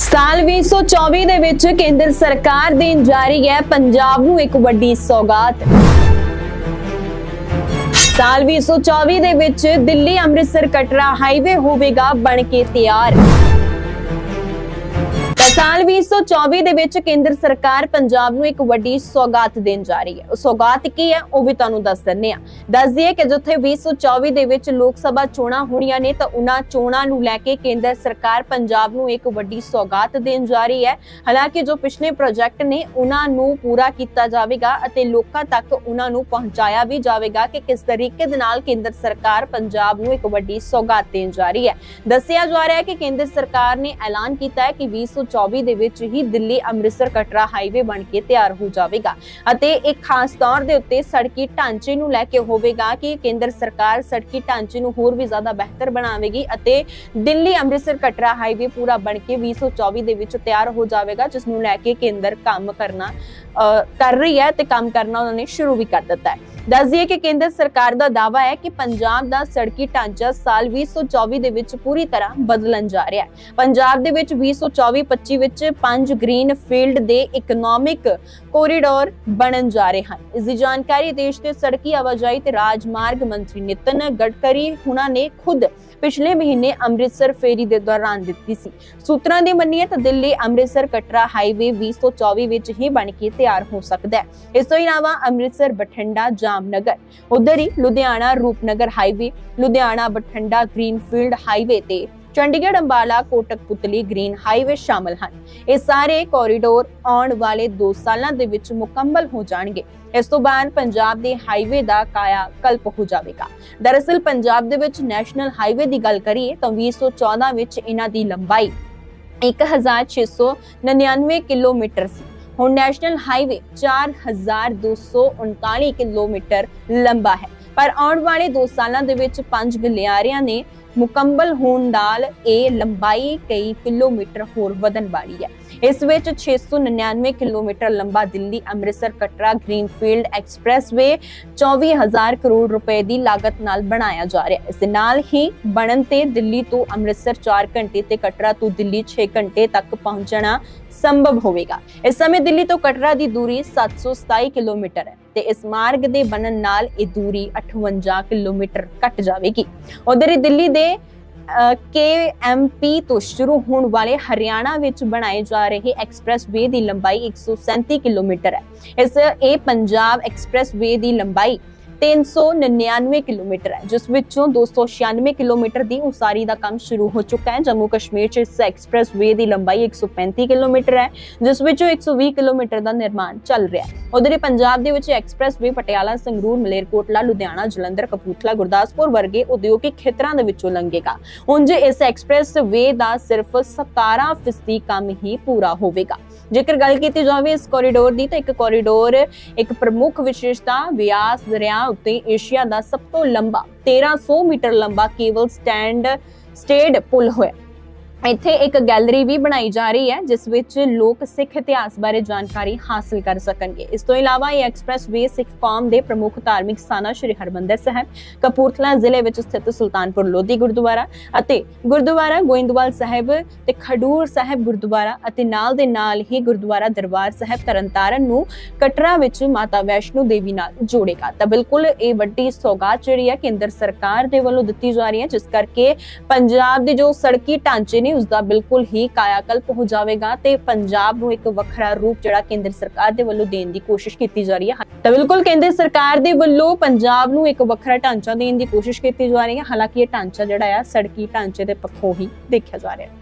ਸਾਲ 2024 ਦੇ ਵਿੱਚ ਕੇਂਦਰ ਸਰਕਾਰ ਦੇਣ ਜਾ ਰਹੀ ਹੈ ਪੰਜਾਬ ਨੂੰ ਇੱਕ ਵੱਡੀ ਸੌਗਾਤ। ਸਾਲ 2024 ਦੇ ਵਿੱਚ ਦਿੱਲੀ ਅੰਮ੍ਰਿਤਸਰ ਕਟਰਾ ਹਾਈਵੇ ਹੋਵੇਗਾ ਬਣ ਕੇ ਤਿਆਰ। ਸਾਲ 2024 ਦੇ ਵਿੱਚ ਕੇਂਦਰ ਸਰਕਾਰ ਪੰਜਾਬ ਨੂੰ ਇੱਕ ਵੱਡੀ ਸੌਗਾਤ ਦੇਣ ਜਾ ਰਹੀ ਹੈ। ਉਹ ਸੌਗਾਤ ਕੀ ਹੈ, ਉਹ ਵੀ ਤੁਹਾਨੂੰ ਦੱਸ ਦਿੰਨੇ ਆ ਦੱਸ ਦਈਏ ਕਿ ਜਿੱਥੇ 2024 ਦੇ ਵਿੱਚ ਲੋਕ ਸਭਾ ਚੋਣਾਂ ਹੋਣੀਆਂ ਨੇ, ਤਾਂ ਉਹਨਾਂ ਚੋਣਾਂ ਨੂੰ ਲੈ ਕੇ ਕੇਂਦਰ ਸਰਕਾਰ ਪੰਜਾਬ ਨੂੰ ਇੱਕ ਵੱਡੀ ਸੌਗਾਤ ਦੇਣ ਜਾ ਰਹੀ ਹੈ। ਹਾਲਾਂਕਿ ਜੋ ਪਿਛਲੇ ਪ੍ਰੋਜੈਕਟ ਨੇ, ਉਹਨਾਂ ਨੂੰ ਪੂਰਾ ਕੀਤਾ ਜਾਵੇਗਾ ਅਤੇ ਲੋਕਾਂ ਤੱਕ ਉਹਨਾਂ ਨੂੰ ਪਹੁੰਚਾਇਆ ਵੀ ਜਾਵੇਗਾ ਕਿ ਕਿਸ ਤਰੀਕੇ ਦੇ ਨਾਲ ਕੇਂਦਰ ਸਰਕਾਰ ਪੰਜਾਬ ਨੂੰ ਇੱਕ ਵੱਡੀ ਸੌਗਾਤ ਦੇਣ ਜਾ ਰਹੀ ਹੈ। ਦੱਸਿਆ ਜਾ ਰਿਹਾ ਹੈ ਕਿ ਕੇਂਦਰ ਸਰਕਾਰ ਨੇ ਐਲਾਨ ਕੀਤਾ ਹੈ ਕਿ 2024 ਦੇ ਵਿੱਚ ਹੀ ਦਿੱਲੀ ਅੰਮ੍ਰਿਤਸਰ ਕਟਰਾ ਹਾਈਵੇ ਬਣ ਕੇ ਤਿਆਰ ਹੋ ਜਾਵੇਗਾ ਅਤੇ ਇੱਕ ਖਾਸ ਤੌਰ ਦੇ ਉੱਤੇ ਸੜਕੀ ਢਾਂਚੇ ਨੂੰ ਲੈ ਕੇ ਹੋਵੇਗਾ ਕਿ ਕੇਂਦਰ ਸਰਕਾਰ ਸੜਕੀ ਢਾਂਚੇ ਨੂੰ ਹੋਰ ਵੀ ਜ਼ਿਆਦਾ ਬਿਹਤਰ ਬਣਾਵੇਗੀ ਅਤੇ ਦਿੱਲੀ ਅੰਮ੍ਰਿਤਸਰ ਕਟਰਾ ਹਾਈਵੇ ਪੂਰਾ ਬਣ ਕੇ 2024 ਦੇ ਵਿੱਚ ਤਿਆਰ ਹੋ ਜਾਵੇਗਾ ਜਿਸ ਨੂੰ ਲੈ ਕੇ ਕੇਂਦਰ ਕੰਮ ਕਰਨਾ ਅ, ਕਰ ਰਹੀ ਹੈ ਤੇ ਕੰਮ ਕਰਨਾ ਉਹਨਾਂ ਨੇ ਸ਼ੁਰੂ ਵੀ ਕਰ ਦਿੱਤਾ ਹੈ ਦੱਸ ਦਈਏ ਕਿ ਕੇਂਦਰ ਸਰਕਾਰ ਦਾ ਦਾਅਵਾ ਹੈ ਕਿ ਪੰਜਾਬ ਦਾ ਸੜਕੀ ਢਾਂਚਾ ਸਾਲ 2024 ਦੇ ਵਿੱਚ ਪੂਰੀ ਤਰ੍ਹਾਂ ਬਦਲਣ ਜਾ ਰਿਹਾ ਹੈ। ਪੰਜਾਬ ਦੇ ਵਿੱਚ 2024-25 ਵਿੱਚ ਪੰਜ ਗ੍ਰੀਨ ਫੀਲਡ ਦੇ ਇਕਨੋਮਿਕ ਕੋਰੀਡੋਰ ਬਣਨ ਜਾ ਰਹੇ ਹਨ। ਇਸ ਦੀ ਜਾਣਕਾਰੀ ਦੇਸ਼ ਦੇ ਸੜਕੀ ਆਵਾਜਾਈ ਤੇ ਰਾਜਮਾਰਗ ਮੰਤਰੀ ਨਿਤਨ ਗਡਕਰੀ ਹੁਣਾਂ ਨੇ ਖੁਦ ਪਿਛਲੇ ਮਹੀਨੇ ਅੰਮ੍ਰਿਤਸਰ ਫੇਰੀ ਦੇ ਦੌਰਾਨ ਦਿੱਤੀ ਸੀ। ਸੂਤਰਾਂ ਦੀ ਮੰਨੀਏ ਤਾਂ ਦਿੱਲੀ ਅੰਮ੍ਰਿਤਸਰ ਕਟਰਾ ਹਾਈਵੇ 2024 ਵਿੱਚ ਹੀ ਬਣ ਕੇ ਤਿਆਰ ਹੋ ਸਕਦਾ ਹੈ। ਇਸ ਤੋਂ ਇਲਾਵਾ ਅੰਮ੍ਰਿਤਸਰ, ਬਠਿੰਡਾ, ਜਾਮਨਗਰ, ਉਧਰ ਹੀ Ludhiana, Rupnagar highway, Ludhiana, Bathinda, greenfield highway ਤੇ Chandigarh, Ambala, Kotputli, green highway ਸ਼ਾਮਲ ਹਨ। ਇਹ ਸਾਰੇ ਕੋਰੀਡੋਰ ਆਉਣ ਵਾਲੇ 2 ਸਾਲਾਂ ਦੇ ਵਿੱਚ ਮੁਕੰਮਲ ਹੋ ਜਾਣਗੇ। ਇਸ ਤੋਂ ਬਾਅਦ ਪੰਜਾਬ ਦੇ ਹਾਈਵੇ ਦਾ ਕਾਇਆ ਕਲਪ ਹੋ ਜਾਵੇਗਾ। ਦਰਅਸਲ ਪੰਜਾਬ ਦੇ ਵਿੱਚ ਨੈਸ਼ਨਲ ਹਾਈਵੇ ਦੀ ਗੱਲ ਕਰੀਏ ਤਾਂ 2014 ਵਿੱਚ ਇਹਨਾਂ ਦੀ ਲੰਬਾਈ 1699 ਕਿਲੋਮੀਟਰ ਸੀ। ਹੁਣ ਨੈਸ਼ਨਲ ਹਾਈਵੇ 4239 ਕਿਲੋਮੀਟਰ ਲੰਬਾ ਹੈ। ਪਰ ਆਉਣ ਵਾਲੇ 2 ਸਾਲਾਂ ਦੇ ਵਿੱਚ ਪੰਜ ਗਲਿਆਰਿਆਂ ਨੇ ਮੁਕੰਮਲ ਹੋਣ ਨਾਲ ਇਹ ਲੰਬਾਈ ਕਈ ਕਿਲੋਮੀਟਰ ਹੋਰ ਵਧਣ ਵਾਲੀ ਹੈ। ਇਸ ਵਿੱਚ 699 ਕਿਲੋਮੀਟਰ ਲੰਬਾ ਦਿੱਲੀ ਅੰਮ੍ਰਿਤਸਰ ਕਟਰਾ ਗ੍ਰੀਨਫੀਲਡ ਐਕਸਪ੍ਰੈਸਵੇ 24000 ਕਰੋੜ ਰੁਪਏ ਦੀ ਲਾਗਤ ਨਾਲ ਬਣਾਇਆ ਜਾ ਰਿਹਾ ਹੈ। ਇਸ ਦੇ ਨਾਲ ਹੀ ਬਣਨ ਤੇ ਦਿੱਲੀ ਤੋਂ ਅੰਮ੍ਰਿਤਸਰ 4 ਘੰਟੇ ਤੇ ਕਟਰਾ ਤੋਂ ਦਿੱਲੀ 6 ਘੰਟੇ ਤੱਕ ਪਹੁੰਚਣਾ ਸੰਭਵ ਹੋਵੇਗਾ। ਇਸ ਸਮੇਂ ਦਿੱਲੀ ਤੋਂ ਕਟਰਾ ਦੀ ਦੂਰੀ 727 ਕਿਲੋਮੀਟਰ ਹੈ। ਤੇ ਇਸ ਮਾਰਗ ਦੇ ਬਣਨ ਨਾਲ ਇਹ ਦੂਰੀ 58 ਕਿਲੋਮੀਟਰ ਘਟ ਜਾਵੇਗੀ। ਉਧਰ ਹੀ ਦਿੱਲੀ ਦੇ KMP ਤੋਂ ਸ਼ੁਰੂ ਹੋਣ ਵਾਲੇ ਹਰਿਆਣਾ ਵਿੱਚ ਬਣਾਏ ਜਾ ਰਹੇ ਐਕਸਪ੍ਰੈਸਵੇ ਦੀ ਲੰਬਾਈ 137 ਕਿਲੋਮੀਟਰ ਹੈ। ਇਸ, ਇਹ ਪੰਜਾਬ ਐਕਸਪ੍ਰੈਸਵੇ ਦੀ ਲੰਬਾਈ 399 ਕਿਲੋਮੀਟਰ ਹੈ, ਜਿਸ ਵਿੱਚੋਂ 296 ਕਿਲੋਮੀਟਰ ਦੀ ਉਸਾਰੀ ਦਾ ਕੰਮ ਸ਼ੁਰੂ ਹੋ ਚੁੱਕਾ ਹੈ। ਜੰਮੂ ਕਸ਼ਮੀਰ 'ਚ ਇਸ ਐਕਸਪ੍ਰੈਸ ਵੇ ਦੀ ਲੰਬਾਈ 135 ਕਿਲੋਮੀਟਰ ਹੈ, ਜਿਸ ਵਿੱਚੋਂ 120 ਕਿਲੋਮੀਟਰ ਦਾ ਨਿਰਮਾਣ ਚੱਲ ਰਿਹਾ ਹੈ। ਉਧਰ ਹੀ ਪੰਜਾਬ ਦੇ ਵਿੱਚ ਐਕਸਪ੍ਰੈਸ ਵੇ ਪਟਿਆਲਾ, ਸੰਗਰੂਰ, ਮਲੇਰਕੋਟਲਾ, ਲੁਧਿਆਣਾ, ਜਲੰਧਰ, ਕਪੂਰਥਲਾ, ਗੁਰਦਾਸਪੁਰ ਵਰਗੇ ਉਦਯੋਗਿਕ ਖੇਤਰਾਂ ਦੇ ਵਿੱਚੋਂ ਲੰਘੇਗਾ। ਉਂਝ ਇਸ ਐਕਸਪ੍ਰੈਸ ਵੇ ਦਾ ਸਿਰਫ 17% ਕੰਮ ਹੀ ਪੂਰਾ ਹੋਵੇਗਾ। ਜੇਕਰ ਗੱਲ ਕੀਤੀ ਜਾਵੇ ਇਸ ਕੋਰੀਡੋਰ ਦੀ, ਤਾਂ ਇੱਕ ਕੋਰੀਡੋਰ ਇੱਕ ਪ੍ਰਮੁੱਖ ਵਿਸ਼ੇਸ਼ਤਾ ਵਿਆਸ ਦਰਿਆ ਉੱਤੇ ਏਸ਼ੀਆ ਦਾ ਸਭ ਤੋਂ ਲੰਬਾ 1300 ਮੀਟਰ ਲੰਬਾ ਕੇਬਲ ਸਟੈਂਡ, ਸਟੇਡ ਪੁਲ ਹੋਇਆ। ਇੱਥੇ ਇੱਕ ਗੈਲਰੀ ਵੀ ਬਣਾਈ ਜਾ ਰਹੀ ਹੈ, ਜਿਸ ਵਿੱਚ ਲੋਕ ਸਿੱਖ ਇਤਿਹਾਸ ਬਾਰੇ ਜਾਣਕਾਰੀ ਹਾਸਲ ਕਰ ਸਕਣਗੇ। ਇਸ ਤੋਂ ਇਲਾਵਾ ਇਹ ਐਕਸਪ੍ਰੈਸਵੇ ਸਿੱਖ ਕੌਮ ਦੇ ਪ੍ਰਮੁੱਖ ਧਾਰਮਿਕ ਸਥਾਨਾਂ ਸ਼੍ਰੀ ਹਰਮੰਦਰ ਸਾਹਿਬ, ਕਪੂਰਥਲਾ ਜ਼ਿਲ੍ਹੇ ਵਿੱਚ ਸਥਿਤ ਸੁਲਤਾਨਪੁਰ ਲੋਧੀ ਗੁਰਦੁਆਰਾ ਅਤੇ ਗੁਰਦੁਆਰਾ ਗੋਇੰਦਵਾਲ ਸਾਹਿਬ ਤੇ ਖਡੂਰ ਸਾਹਿਬ ਗੁਰਦੁਆਰਾ ਅਤੇ ਨਾਲ ਦੇ ਨਾਲ ਹੀ ਗੁਰਦੁਆਰਾ ਦਰਬਾਰ ਸਾਹਿਬ ਤਰਨਤਾਰਨ ਨੂੰ ਕਟਰਾ ਵਿੱਚ ਮਾਤਾ ਵੈਸ਼ਨੋ ਦੇਵੀ ਨਾਲ ਜੋੜੇਗਾ ਤਾਂ ਬਿਲਕੁਲ ਇਹ ਵੱਡੀ ਸੌਗਾਤ ਜਿਹੜੀ ਹੈ ਕੇਂਦਰ ਸਰਕਾਰ ਦੇ ਵੱਲੋਂ ਦਿੱਤੀ ਜਾ ਰਹੀ ਹੈ, ਜਿਸ ਕਰਕੇ ਪੰਜਾਬ ਦੇ ਜੋ ਸੜਕੀ ਢਾਂਚੇ ਨੇ ਉਸ ਦਾ ਬਿਲਕੁਲ ਹੀ ਕਾਇਆਕਲਪ ਹੋ ਜਾਵੇਗਾ ਤੇ ਪੰਜਾਬ ਨੂੰ ਇੱਕ ਵੱਖਰਾ ਰੂਪ ਜਿਹੜਾ ਕੇਂਦਰ ਸਰਕਾਰ ਦੇ ਵੱਲੋਂ ਦੇਣ ਦੀ ਕੋਸ਼ਿਸ਼ ਕੀਤੀ ਜਾ ਰਹੀ ਹੈ। ਤਾਂ ਬਿਲਕੁਲ ਕੇਂਦਰ ਸਰਕਾਰ ਦੇ ਵੱਲੋਂ ਪੰਜਾਬ ਨੂੰ ਇੱਕ ਵੱਖਰਾ ਢਾਂਚਾ ਦੇਣ ਦੀ ਕੋਸ਼ਿਸ਼ ਕੀਤੀ ਜਾ ਰਹੀ ਹੈ। ਹਾਲਾਂਕਿ ਇਹ ਢਾਂਚਾ ਜਿਹੜਾ ਆ, ਸੜਕੀ ਢਾਂਚੇ ਦੇ ਪੱਖੋਂ ਹੀ ਦੇਖਿਆ ਜਾ ਰਿਹਾ ਹੈ।